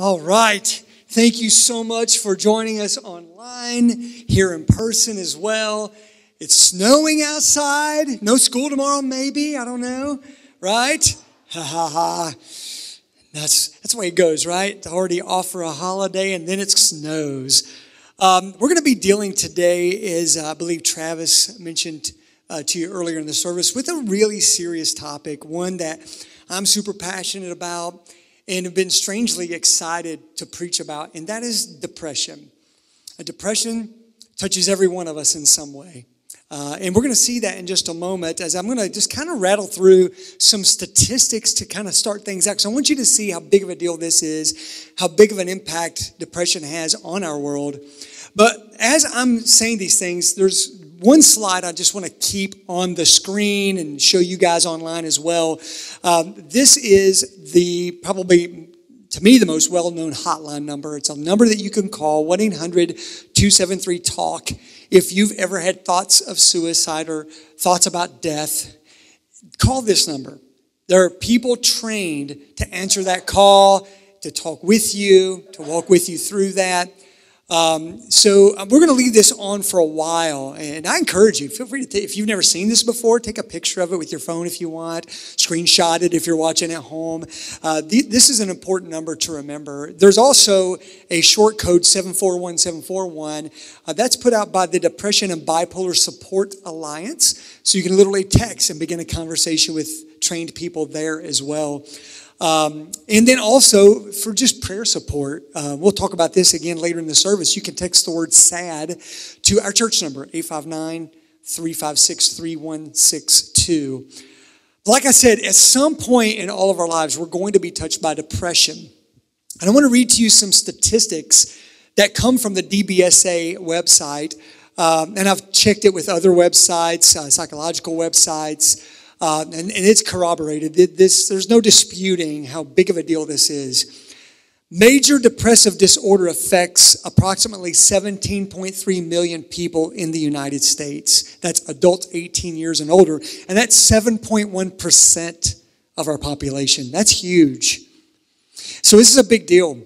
All right. Thank you so much for joining us online, here in person as well. It's snowing outside. No school tomorrow, maybe. I don't know. Right? Ha ha ha. That's, that's the way it goes, right? To already offer a holiday and then it snows. Um, we're going to be dealing today, as I believe Travis mentioned uh, to you earlier in the service, with a really serious topic, one that I'm super passionate about and have been strangely excited to preach about, and that is depression. A depression touches every one of us in some way. Uh, and we're going to see that in just a moment as I'm going to just kind of rattle through some statistics to kind of start things out. So I want you to see how big of a deal this is, how big of an impact depression has on our world. But as I'm saying these things, there's one slide I just want to keep on the screen and show you guys online as well. Um, this is the probably, to me, the most well known hotline number. It's a number that you can call 1 800 273 TALK if you've ever had thoughts of suicide or thoughts about death. Call this number. There are people trained to answer that call, to talk with you, to walk with you through that. Um, so uh, we're going to leave this on for a while, and I encourage you. Feel free to, if you've never seen this before, take a picture of it with your phone if you want. Screenshot it if you're watching at home. Uh, this is an important number to remember. There's also a short code 741741 uh, that's put out by the Depression and Bipolar Support Alliance. So you can literally text and begin a conversation with trained people there as well. Um, and then also for just prayer support, uh, we'll talk about this again later in the service. You can text the word SAD to our church number, 859 356 3162. Like I said, at some point in all of our lives, we're going to be touched by depression. And I want to read to you some statistics that come from the DBSA website. Um, and I've checked it with other websites, uh, psychological websites. Uh, and, and it's corroborated. This, there's no disputing how big of a deal this is. Major depressive disorder affects approximately 17.3 million people in the United States. That's adults 18 years and older, and that's 7.1% of our population. That's huge. So, this is a big deal.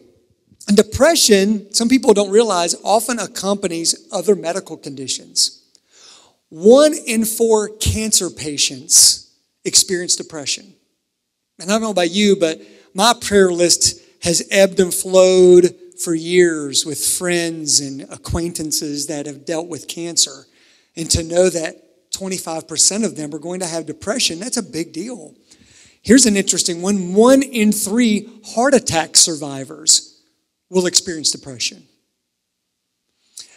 And depression, some people don't realize, often accompanies other medical conditions. One in four cancer patients experience depression. And I don't know about you, but my prayer list has ebbed and flowed for years with friends and acquaintances that have dealt with cancer. And to know that 25% of them are going to have depression, that's a big deal. Here's an interesting one one in three heart attack survivors will experience depression.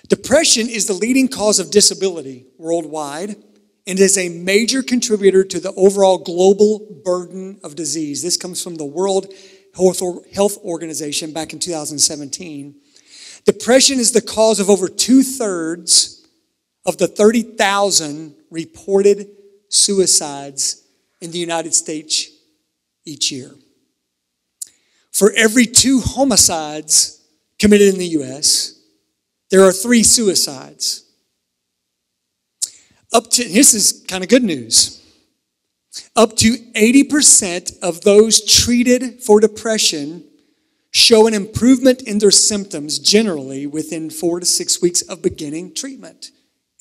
Depression is the leading cause of disability worldwide and is a major contributor to the overall global burden of disease. This comes from the World Health Organization back in 2017. Depression is the cause of over two thirds of the 30,000 reported suicides in the United States each year. For every two homicides committed in the U.S., there are three suicides. Up to, this is kind of good news. Up to 80% of those treated for depression show an improvement in their symptoms generally within four to six weeks of beginning treatment.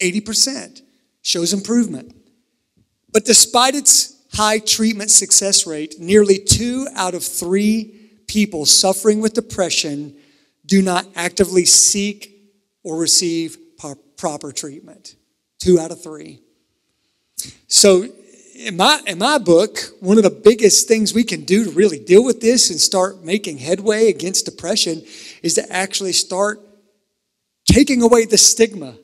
80% shows improvement. But despite its high treatment success rate, nearly two out of three people suffering with depression do not actively seek or receive proper treatment two out of three. So, in my, in my book, one of the biggest things we can do to really deal with this and start making headway against depression is to actually start taking away the stigma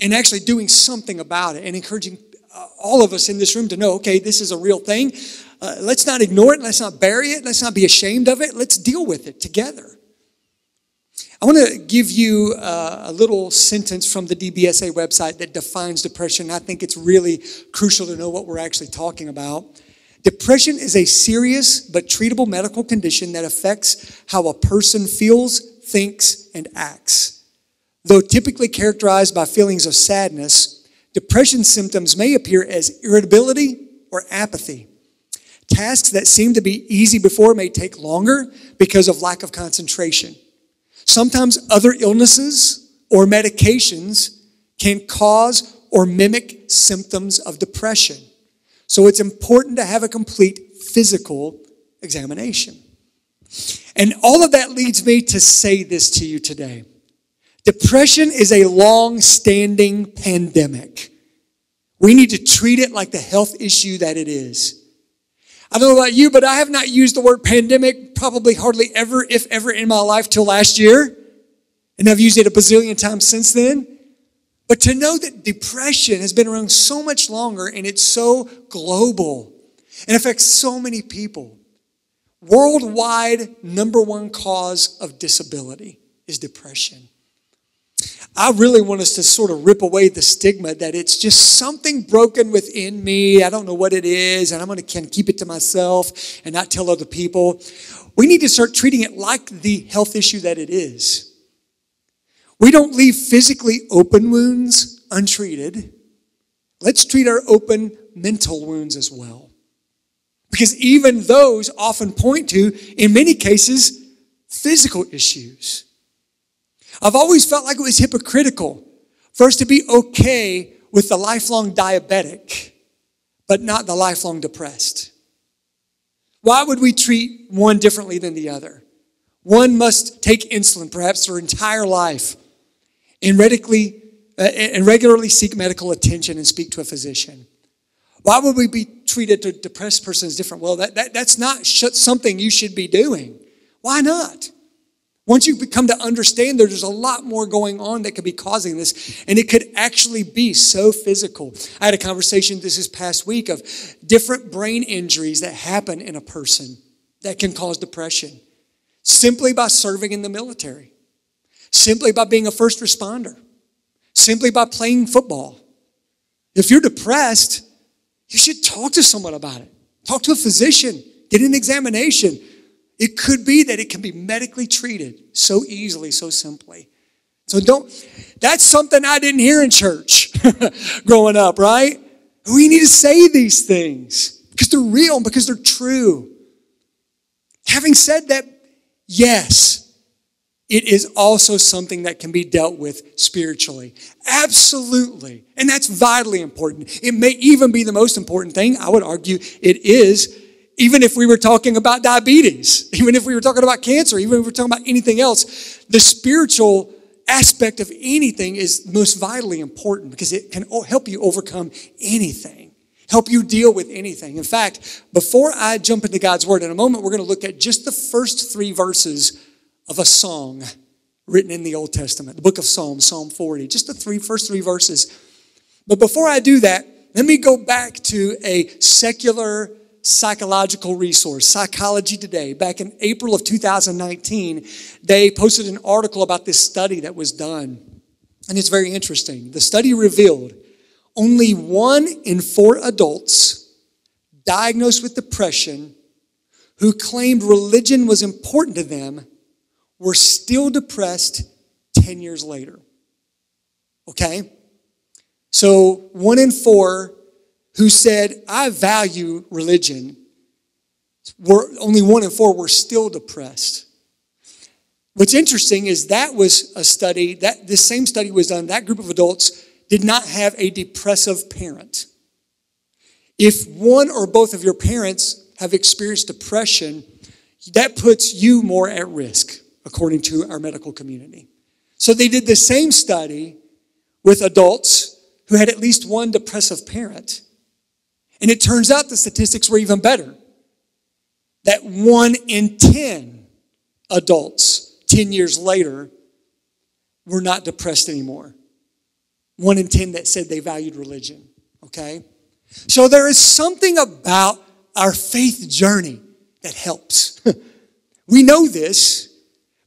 and actually doing something about it and encouraging uh, all of us in this room to know okay, this is a real thing. Uh, let's not ignore it. Let's not bury it. Let's not be ashamed of it. Let's deal with it together. I want to give you uh, a little sentence from the DBSA website that defines depression. I think it's really crucial to know what we're actually talking about. Depression is a serious but treatable medical condition that affects how a person feels, thinks, and acts. Though typically characterized by feelings of sadness, depression symptoms may appear as irritability or apathy. Tasks that seem to be easy before may take longer because of lack of concentration. Sometimes other illnesses or medications can cause or mimic symptoms of depression. So it's important to have a complete physical examination. And all of that leads me to say this to you today. Depression is a long standing pandemic. We need to treat it like the health issue that it is. I don't know about you, but I have not used the word pandemic probably hardly ever, if ever, in my life till last year. And I've used it a bazillion times since then. But to know that depression has been around so much longer and it's so global and affects so many people. Worldwide, number one cause of disability is depression. I really want us to sort of rip away the stigma that it's just something broken within me. I don't know what it is, and I'm going to can keep it to myself and not tell other people. We need to start treating it like the health issue that it is. We don't leave physically open wounds untreated. Let's treat our open mental wounds as well. Because even those often point to, in many cases, physical issues. I've always felt like it was hypocritical for us to be okay with the lifelong diabetic, but not the lifelong depressed. Why would we treat one differently than the other? One must take insulin perhaps for entire life and, radically, uh, and regularly seek medical attention and speak to a physician. Why would we be treated to depressed person as different? Well, that, that, that's not something you should be doing. Why not? Once you come to understand there's a lot more going on that could be causing this, and it could actually be so physical. I had a conversation this is past week of different brain injuries that happen in a person that can cause depression simply by serving in the military, simply by being a first responder, simply by playing football. If you're depressed, you should talk to someone about it. Talk to a physician, get an examination. It could be that it can be medically treated so easily, so simply. So don't, that's something I didn't hear in church growing up, right? We need to say these things because they're real because they're true. Having said that, yes, it is also something that can be dealt with spiritually. Absolutely. And that's vitally important. It may even be the most important thing. I would argue it is even if we were talking about diabetes, even if we were talking about cancer, even if we were talking about anything else, the spiritual aspect of anything is most vitally important because it can help you overcome anything, help you deal with anything. In fact, before I jump into God's Word, in a moment, we're going to look at just the first three verses of a song written in the Old Testament, the book of Psalms, Psalm 40, just the three, first three verses. But before I do that, let me go back to a secular psychological resource, Psychology Today. Back in April of 2019, they posted an article about this study that was done. And it's very interesting. The study revealed only one in four adults diagnosed with depression who claimed religion was important to them were still depressed 10 years later. Okay? So, one in four who said, I value religion, were only one in four were still depressed. What's interesting is that was a study, that this same study was done, that group of adults did not have a depressive parent. If one or both of your parents have experienced depression, that puts you more at risk, according to our medical community. So they did the same study with adults who had at least one depressive parent. And it turns out the statistics were even better. That one in 10 adults 10 years later were not depressed anymore. One in 10 that said they valued religion. Okay? So there is something about our faith journey that helps. we know this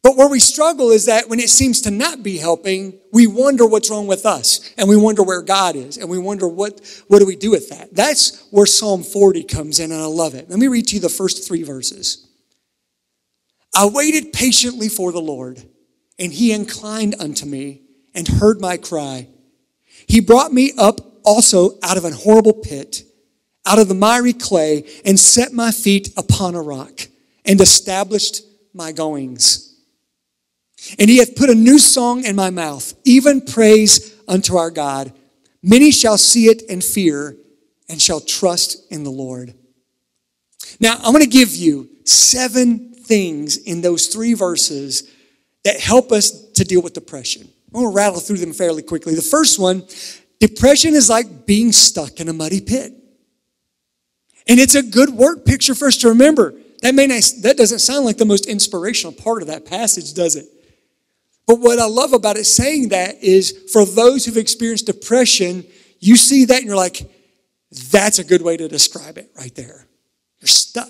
but where we struggle is that when it seems to not be helping, we wonder what's wrong with us and we wonder where God is and we wonder what, what do we do with that. That's where Psalm 40 comes in and I love it. Let me read to you the first three verses. I waited patiently for the Lord and he inclined unto me and heard my cry. He brought me up also out of an horrible pit, out of the miry clay and set my feet upon a rock and established my goings. And he hath put a new song in my mouth, even praise unto our God. Many shall see it and fear and shall trust in the Lord. Now, I want to give you seven things in those three verses that help us to deal with depression. I'm going to rattle through them fairly quickly. The first one depression is like being stuck in a muddy pit. And it's a good work picture for us to remember. That, may not, that doesn't sound like the most inspirational part of that passage, does it? But what I love about it saying that is for those who've experienced depression, you see that and you're like, that's a good way to describe it right there. You're stuck.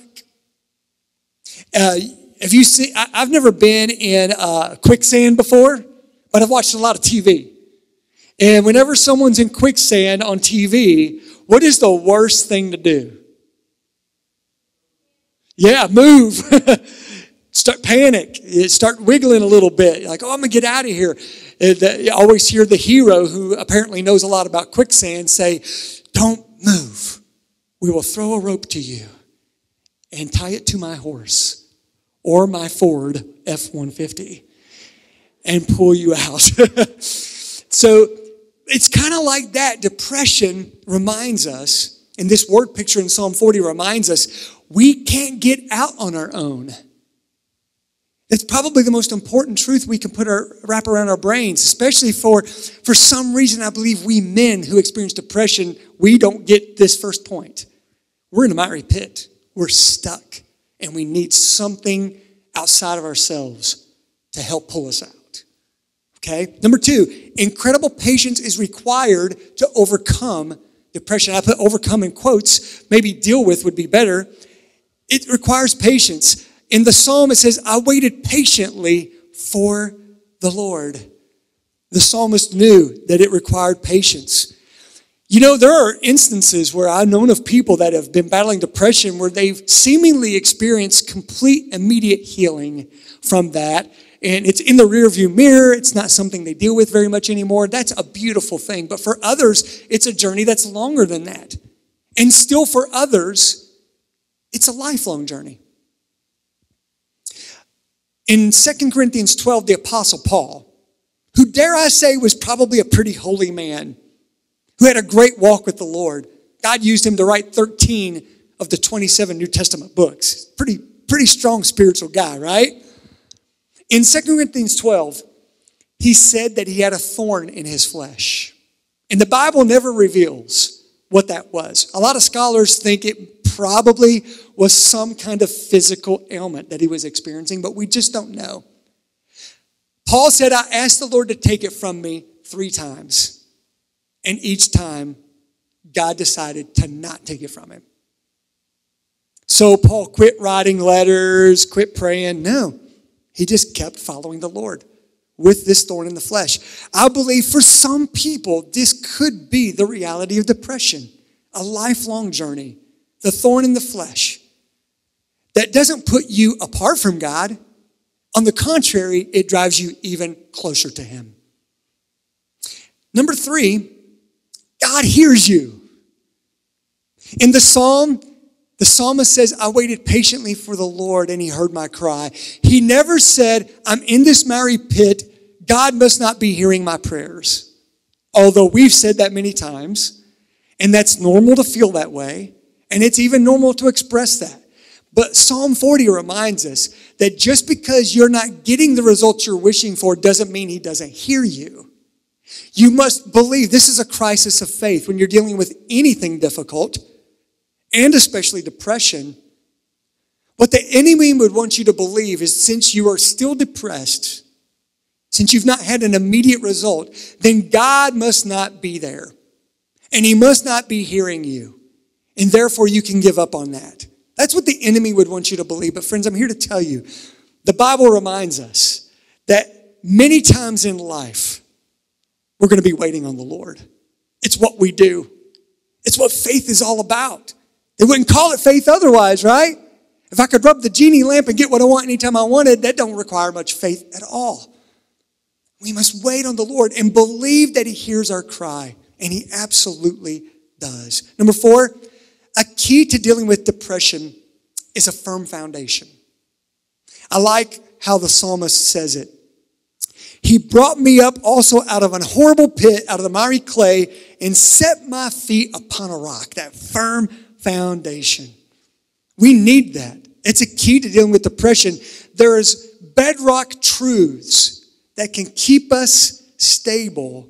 Uh, have you seen, I, have never been in uh, quicksand before, but I've watched a lot of TV. And whenever someone's in quicksand on TV, what is the worst thing to do? Yeah, move. start panic. Start wiggling a little bit. Like, oh, I'm gonna get out of here. You always hear the hero who apparently knows a lot about quicksand say, "Don't move. We will throw a rope to you and tie it to my horse or my Ford F 150 and pull you out. so it's kind of like that. Depression reminds us, and this word picture in Psalm 40 reminds us, we can't get out on our own. It's probably the most important truth we can put our wrap around our brains, especially for for some reason I believe we men who experience depression, we don't get this first point. We're in a miry pit. We're stuck and we need something outside of ourselves to help pull us out. Okay? Number 2, incredible patience is required to overcome depression. I put overcome in quotes, maybe deal with would be better. It requires patience. In the psalm, it says, I waited patiently for the Lord. The psalmist knew that it required patience. You know, there are instances where I've known of people that have been battling depression where they've seemingly experienced complete, immediate healing from that. And it's in the rearview mirror. It's not something they deal with very much anymore. That's a beautiful thing. But for others, it's a journey that's longer than that. And still for others, it's a lifelong journey. In 2 Corinthians 12, the Apostle Paul, who dare I say was probably a pretty holy man, who had a great walk with the Lord, God used him to write 13 of the 27 New Testament books. Pretty, pretty strong spiritual guy, right? In 2 Corinthians 12, he said that he had a thorn in his flesh. And the Bible never reveals what that was. A lot of scholars think it probably was some kind of physical ailment that he was experiencing, but we just don't know. Paul said, I asked the Lord to take it from me three times. And each time, God decided to not take it from him. So Paul quit writing letters, quit praying. No, he just kept following the Lord with this thorn in the flesh. I believe for some people, this could be the reality of depression, a lifelong journey the thorn in the flesh that doesn't put you apart from God. On the contrary, it drives you even closer to Him. Number three, God hears you. In the psalm, the psalmist says, I waited patiently for the Lord and he heard my cry. He never said, I'm in this miry pit. God must not be hearing my prayers. Although we've said that many times, and that's normal to feel that way. And it's even normal to express that. But Psalm 40 reminds us that just because you're not getting the results you're wishing for doesn't mean he doesn't hear you. You must believe this is a crisis of faith when you're dealing with anything difficult, and especially depression. What the enemy would want you to believe is since you are still depressed, since you've not had an immediate result, then God must not be there. And he must not be hearing you and therefore you can give up on that. That's what the enemy would want you to believe. But, friends, I'm here to tell you the Bible reminds us that many times in life, we're going to be waiting on the Lord. It's what we do, it's what faith is all about. They wouldn't call it faith otherwise, right? If I could rub the genie lamp and get what I want anytime I wanted, that don't require much faith at all. We must wait on the Lord and believe that He hears our cry, and He absolutely does. Number four, a key to dealing with depression is a firm foundation. I like how the psalmist says it. He brought me up also out of an horrible pit, out of the miry clay, and set my feet upon a rock, that firm foundation. We need that. It's a key to dealing with depression. There is bedrock truths that can keep us stable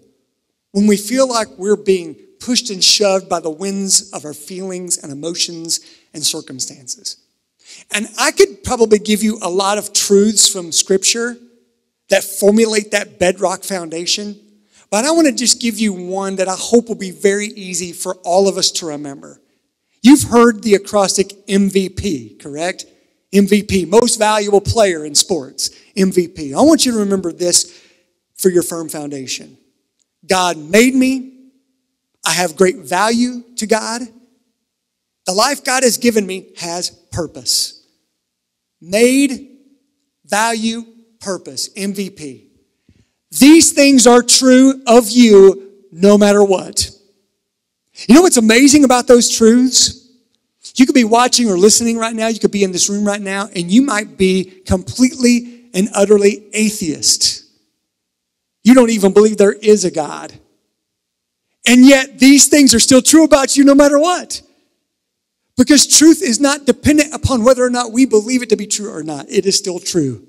when we feel like we're being pushed and shoved by the winds of our feelings and emotions and circumstances. And I could probably give you a lot of truths from Scripture that formulate that bedrock foundation. But I want to just give you one that I hope will be very easy for all of us to remember. You've heard the acrostic MVP, correct? MVP, most valuable player in sports, MVP. I want you to remember this for your firm foundation. God made me. I have great value to God. The life God has given me has purpose. Made, value, purpose. MVP. These things are true of you no matter what. You know what's amazing about those truths? You could be watching or listening right now. You could be in this room right now, and you might be completely and utterly atheist. You don't even believe there is a God. And yet, these things are still true about you no matter what. Because truth is not dependent upon whether or not we believe it to be true or not. It is still true.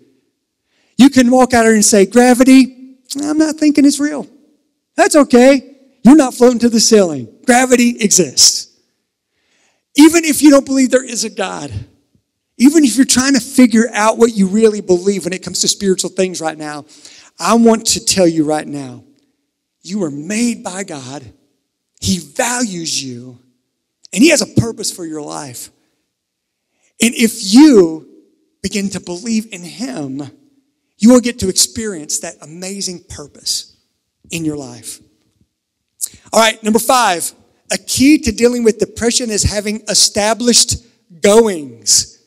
You can walk out here and say, Gravity, I'm not thinking it's real. That's okay. You're not floating to the ceiling. Gravity exists. Even if you don't believe there is a God, even if you're trying to figure out what you really believe when it comes to spiritual things right now, I want to tell you right now you were made by God, He values you, and He has a purpose for your life. And if you begin to believe in Him, you will get to experience that amazing purpose in your life. All right, number five, a key to dealing with depression is having established goings.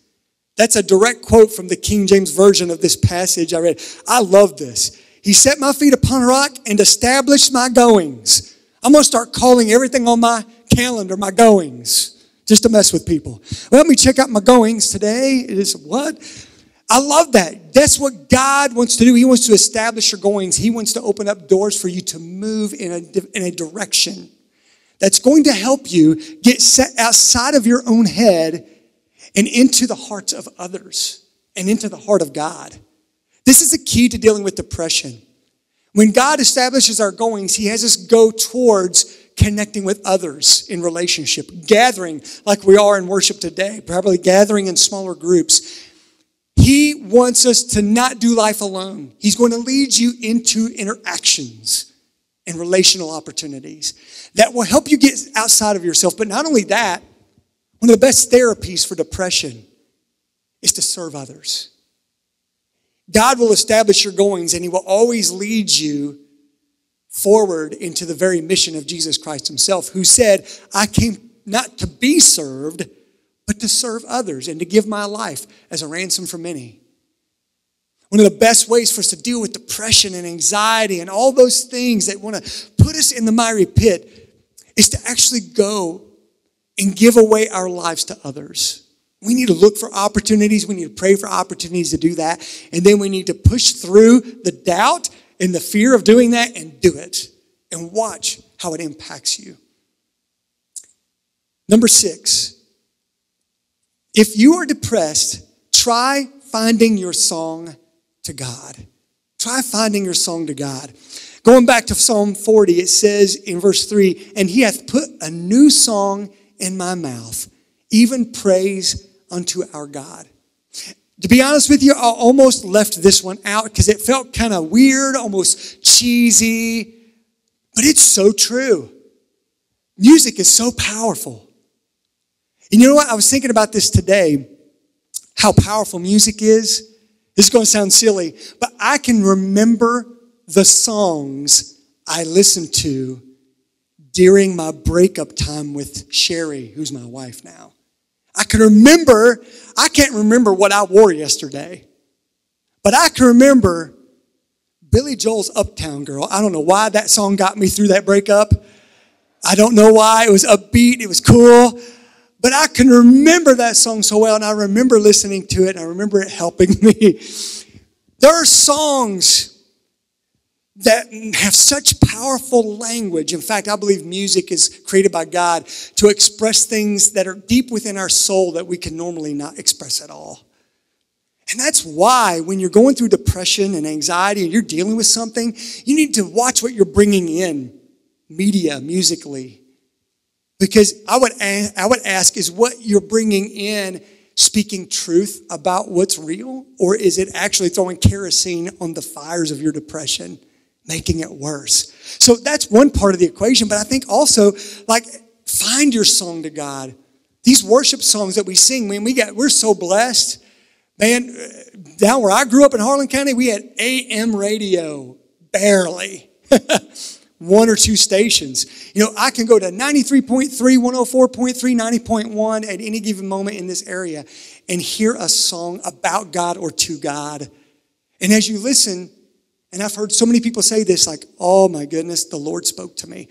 That's a direct quote from the King James Version of this passage I read. I love this. He set my feet upon a rock and established my goings. I'm going to start calling everything on my calendar my goings just to mess with people. Well, let me check out my goings today. It is what? I love that. That's what God wants to do. He wants to establish your goings. He wants to open up doors for you to move in a, in a direction that's going to help you get set outside of your own head and into the hearts of others and into the heart of God. This is the key to dealing with depression. When God establishes our goings, He has us go towards connecting with others in relationship, gathering like we are in worship today, probably gathering in smaller groups he wants us to not do life alone. He's going to lead you into interactions and relational opportunities that will help you get outside of yourself. But not only that, one of the best therapies for depression is to serve others. God will establish your goings and He will always lead you forward into the very mission of Jesus Christ Himself, who said, I came not to be served, but to serve others and to give my life as a ransom for many. One of the best ways for us to deal with depression and anxiety and all those things that want to put us in the miry pit is to actually go and give away our lives to others. We need to look for opportunities. We need to pray for opportunities to do that. And then we need to push through the doubt and the fear of doing that and do it and watch how it impacts you. Number six, if you are depressed, try finding your song to God. Try finding your song to God. Going back to Psalm 40, it says in verse 3 And he hath put a new song in my mouth, even praise unto our God. To be honest with you, I almost left this one out because it felt kind of weird, almost cheesy, but it's so true. Music is so powerful. And you know what? I was thinking about this today, how powerful music is. This is going to sound silly, but I can remember the songs I listened to during my breakup time with Sherry, who's my wife now. I can remember, I can't remember what I wore yesterday, but I can remember Billy Joel's Uptown Girl. I don't know why that song got me through that breakup. I don't know why. It was upbeat, it was cool. but I can remember that song so well, and I remember listening to it, and I remember it helping me. There are songs that have such powerful language. In fact, I believe music is created by God to express things that are deep within our soul that we can normally not express at all. And that's why when you're going through depression and anxiety and you're dealing with something, you need to watch what you're bringing in media, musically. Because I would, I would ask, is what you're bringing in speaking truth about what's real? Or is it actually throwing kerosene on the fires of your depression, making it worse? So that's one part of the equation. But I think also, like, find your song to God. These worship songs that we sing, man, we got, we're so blessed. Man, down where I grew up in Harlan County, we had AM radio, barely. one or two stations. You know, I can go to 93.3, 104.3, 90.1 at any given moment in this area and hear a song about God or to God. And as you listen, and I've heard so many people say this, like, oh my goodness, the Lord spoke to me.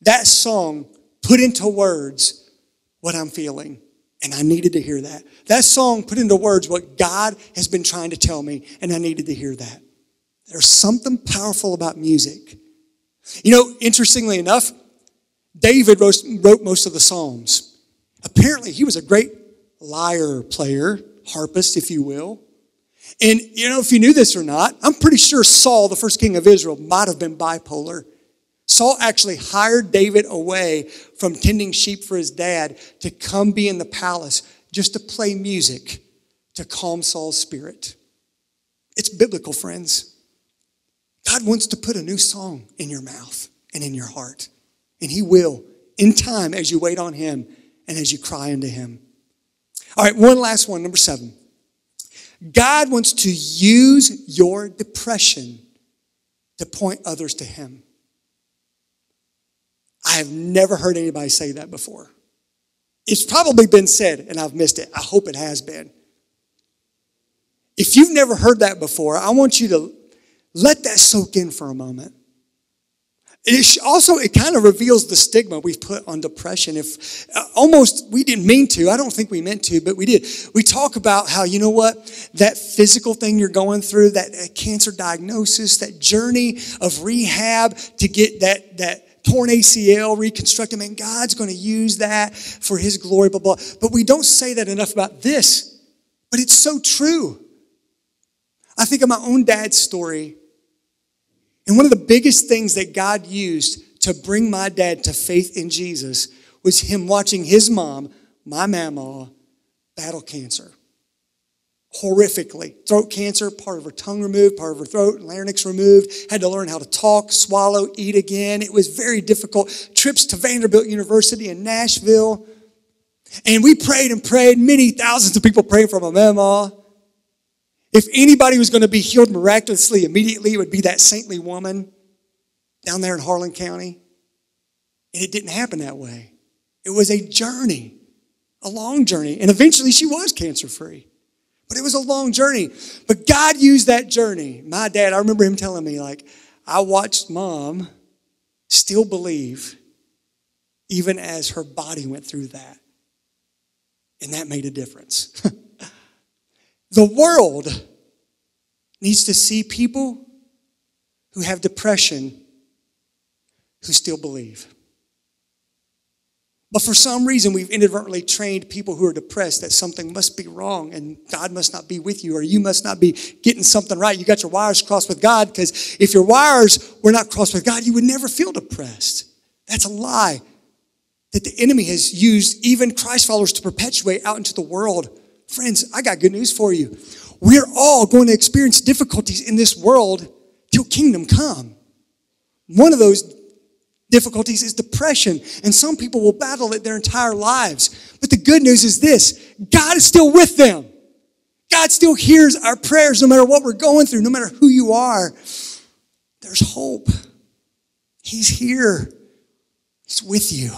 That song put into words what I'm feeling. And I needed to hear that. That song put into words what God has been trying to tell me, and I needed to hear that. There's something powerful about music you know, interestingly enough, David wrote, wrote most of the Psalms. Apparently, he was a great lyre player, harpist, if you will. And, you know, if you knew this or not, I'm pretty sure Saul, the first king of Israel, might have been bipolar. Saul actually hired David away from tending sheep for his dad to come be in the palace just to play music to calm Saul's spirit. It's biblical, friends. God wants to put a new song in your mouth and in your heart. And He will in time as you wait on Him and as you cry unto Him. All right, one last one, number seven. God wants to use your depression to point others to Him. I have never heard anybody say that before. It's probably been said, and I've missed it. I hope it has been. If you've never heard that before, I want you to let that soak in for a moment. It also, it kind of reveals the stigma we've put on depression. If uh, almost we didn't mean to, I don't think we meant to, but we did. We talk about how, you know what, that physical thing you're going through, that cancer diagnosis, that journey of rehab to get that, that torn ACL reconstructed, man, God's going to use that for His glory, blah, blah. But we don't say that enough about this, but it's so true. I think of my own dad's story and one of the biggest things that God used to bring my dad to faith in Jesus was him watching his mom, my mama, battle cancer. Horrifically. Throat cancer, part of her tongue removed, part of her throat, larynx removed, had to learn how to talk, swallow, eat again. It was very difficult. Trips to Vanderbilt University in Nashville. And we prayed and prayed, many thousands of people praying for my mama. If anybody was going to be healed miraculously immediately, it would be that saintly woman down there in Harlan County. And it didn't happen that way. It was a journey, a long journey. And eventually she was cancer free. But it was a long journey. But God used that journey. My dad, I remember him telling me, like, I watched mom still believe even as her body went through that. And that made a difference. The world needs to see people who have depression who still believe. But for some reason, we've inadvertently trained people who are depressed that something must be wrong and God must not be with you or you must not be getting something right. You got your wires crossed with God because if your wires were not crossed with God, you would never feel depressed. That's a lie that the enemy has used even Christ followers to perpetuate out into the world Friends, I got good news for you. We're all going to experience difficulties in this world till kingdom come. One of those difficulties is depression, and some people will battle it their entire lives. But the good news is this God is still with them. God still hears our prayers no matter what we're going through, no matter who you are. There's hope. He's here, He's with you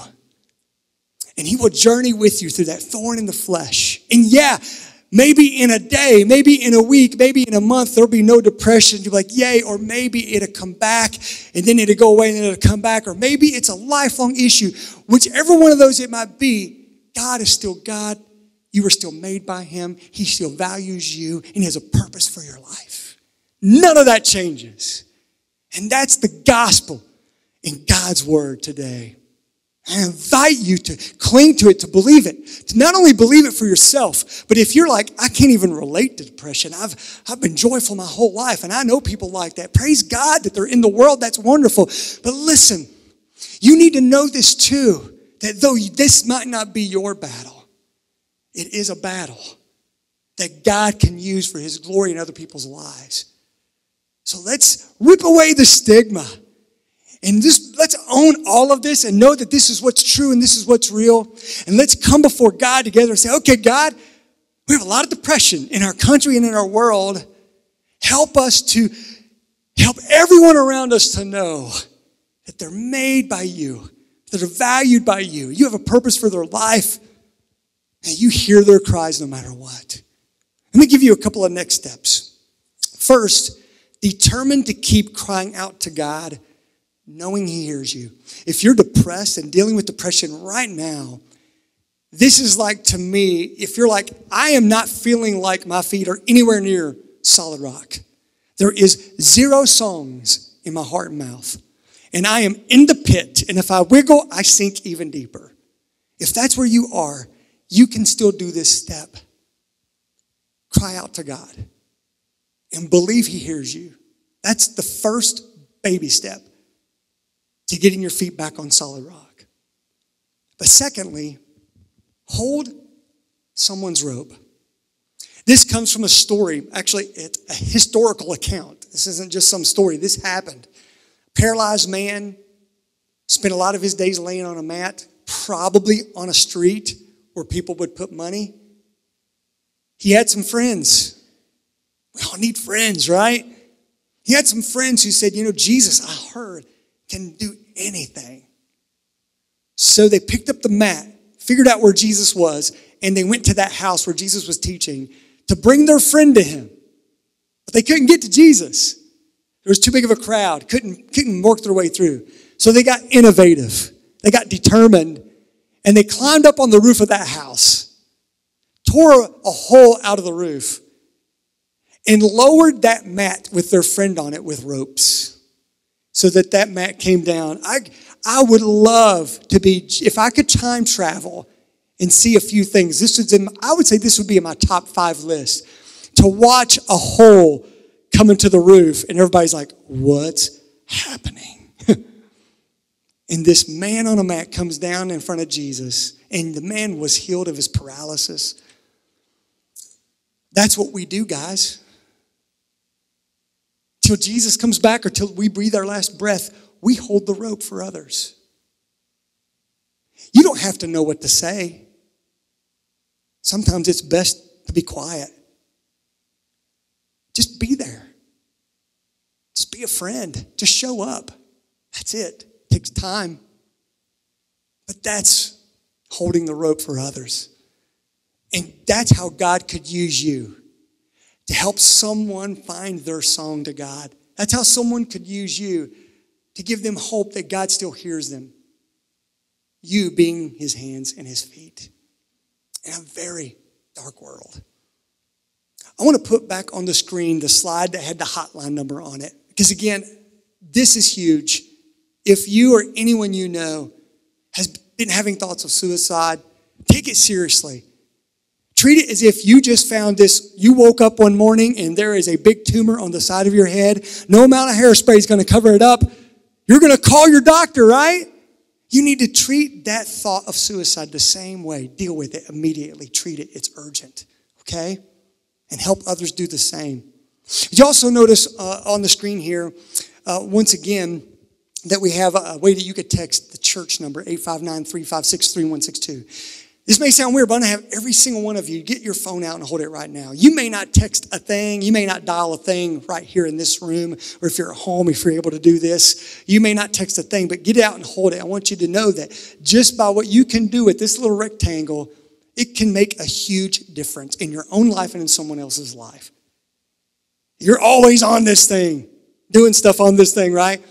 and he will journey with you through that thorn in the flesh. And yeah, maybe in a day, maybe in a week, maybe in a month, there'll be no depression. You'll be like, yay, or maybe it'll come back and then it'll go away and then it'll come back, or maybe it's a lifelong issue. Whichever one of those it might be, God is still God. You are still made by Him. He still values you, and He has a purpose for your life. None of that changes. And that's the gospel in God's Word today. I invite you to cling to it, to believe it, to not only believe it for yourself, but if you're like, I can't even relate to depression, I've, I've been joyful my whole life, and I know people like that. Praise God that they're in the world, that's wonderful. But listen, you need to know this too, that though this might not be your battle, it is a battle that God can use for His glory in other people's lives. So let's rip away the stigma and just let's own all of this and know that this is what's true and this is what's real. And let's come before God together and say, okay, God, we have a lot of depression in our country and in our world. Help us to help everyone around us to know that they're made by you, that are valued by you. You have a purpose for their life, and you hear their cries no matter what. Let me give you a couple of next steps. First, determined to keep crying out to God knowing He hears you. If you're depressed and dealing with depression right now, this is like to me, if you're like, I am not feeling like my feet are anywhere near solid rock. There is zero songs in my heart and mouth. And I am in the pit. And if I wiggle, I sink even deeper. If that's where you are, you can still do this step. Cry out to God and believe He hears you. That's the first baby step to getting your feet back on solid rock. But secondly, hold someone's rope. This comes from a story, actually, it's a historical account. This isn't just some story, this happened. Paralyzed man spent a lot of his days laying on a mat, probably on a street where people would put money. He had some friends. We all need friends, right? He had some friends who said, You know, Jesus, I heard can do anything. So they picked up the mat, figured out where Jesus was, and they went to that house where Jesus was teaching to bring their friend to him. But they couldn't get to Jesus. There was too big of a crowd, couldn't, couldn't work their way through. So they got innovative, they got determined, and they climbed up on the roof of that house, tore a hole out of the roof, and lowered that mat with their friend on it with ropes so that that mat came down. I, I would love to be, if I could time travel and see a few things, this is in, I would say this would be in my top five list. To watch a hole come into the roof and everybody's like, what's happening? and this man on a mat comes down in front of Jesus and the man was healed of his paralysis. That's what we do, guys till Jesus comes back or till we breathe our last breath, we hold the rope for others. You don't have to know what to say. Sometimes it's best to be quiet. Just be there. Just be a friend. Just show up. That's it. it takes time. But that's holding the rope for others. And that's how God could use you to help someone find their song to God. That's how someone could use you to give them hope that God still hears them. You being his hands and his feet in a very dark world. I want to put back on the screen the slide that had the hotline number on it. Because again, this is huge. If you or anyone you know has been having thoughts of suicide, take it seriously. Treat it as if you just found this. You woke up one morning and there is a big tumor on the side of your head. No amount of hairspray is going to cover it up. You're going to call your doctor, right? You need to treat that thought of suicide the same way. Deal with it immediately. Treat it. It's urgent, okay? And help others do the same. You also notice uh, on the screen here, uh, once again, that we have a way that you could text the church number, 859 356 3162. This may sound weird, but I'm going to have every single one of you get your phone out and hold it right now. You may not text a thing, you may not dial a thing right here in this room, or if you're at home, if you're able to do this, you may not text a thing, but get out and hold it. I want you to know that just by what you can do with this little rectangle, it can make a huge difference in your own life and in someone else's life. You're always on this thing, doing stuff on this thing, right?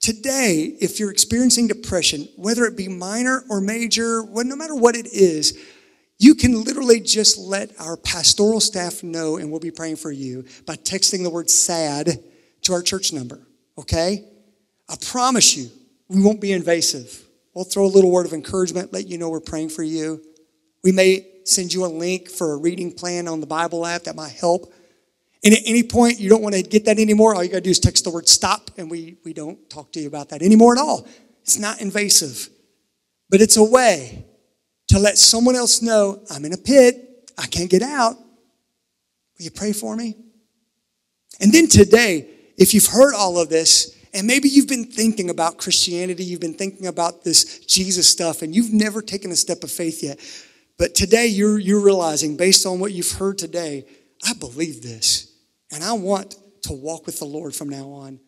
Today, if you're experiencing depression, whether it be minor or major, no matter what it is, you can literally just let our pastoral staff know, and we'll be praying for you by texting the word sad to our church number, okay? I promise you, we won't be invasive. We'll throw a little word of encouragement, let you know we're praying for you. We may send you a link for a reading plan on the Bible app that might help. And at any point you don't want to get that anymore, all you got to do is text the word stop, and we, we don't talk to you about that anymore at all. It's not invasive, but it's a way to let someone else know I'm in a pit, I can't get out. Will you pray for me? And then today, if you've heard all of this, and maybe you've been thinking about Christianity, you've been thinking about this Jesus stuff, and you've never taken a step of faith yet. But today you're, you're realizing, based on what you've heard today, I believe this. And I want to walk with the Lord from now on.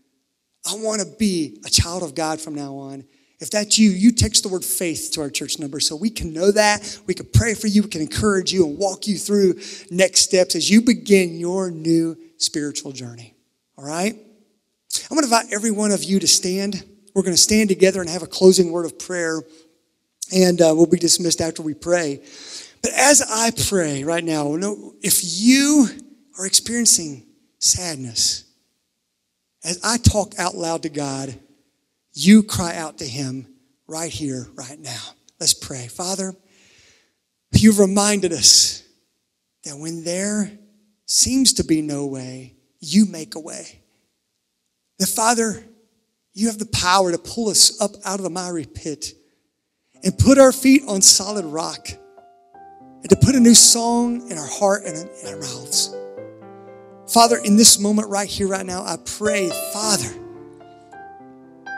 I want to be a child of God from now on. If that's you, you text the word faith to our church number so we can know that. We can pray for you. We can encourage you and walk you through next steps as you begin your new spiritual journey. All right? I'm going to invite every one of you to stand. We're going to stand together and have a closing word of prayer, and uh, we'll be dismissed after we pray. But as I pray right now, if you are experiencing sadness, as I talk out loud to God, you cry out to Him right here, right now. Let's pray. Father, you've reminded us that when there seems to be no way, you make a way. That, Father, you have the power to pull us up out of the miry pit and put our feet on solid rock and to put a new song in our heart and in our mouths. Father, in this moment right here, right now, I pray, Father,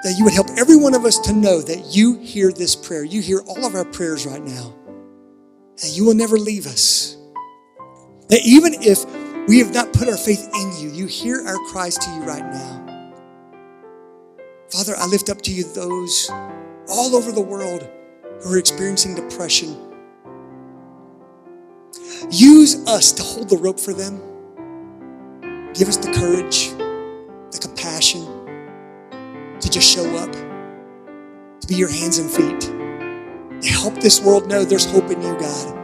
that you would help every one of us to know that you hear this prayer. You hear all of our prayers right now. And you will never leave us. That even if we have not put our faith in you, you hear our cries to you right now. Father, I lift up to you those all over the world who are experiencing depression. Use us to hold the rope for them. Give us the courage, the compassion to just show up, to be your hands and feet, to help this world know there's hope in you, God.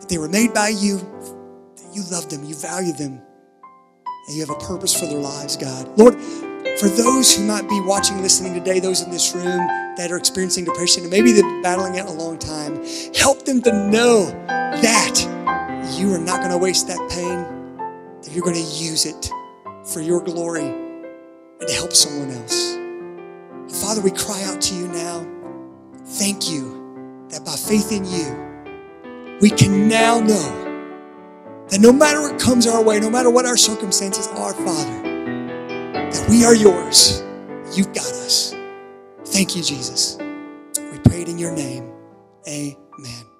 That they were made by you, that you love them, you value them, and you have a purpose for their lives, God. Lord, for those who might be watching, listening today, those in this room that are experiencing depression, and maybe they've been battling it a long time, help them to know that you are not going to waste that pain, that you're going to use it for your glory and to help someone else. Father, we cry out to you now. Thank you that by faith in you, we can now know that no matter what comes our way, no matter what our circumstances are, Father, that we are yours. You've got us. Thank you, Jesus. We prayed in your name. Amen.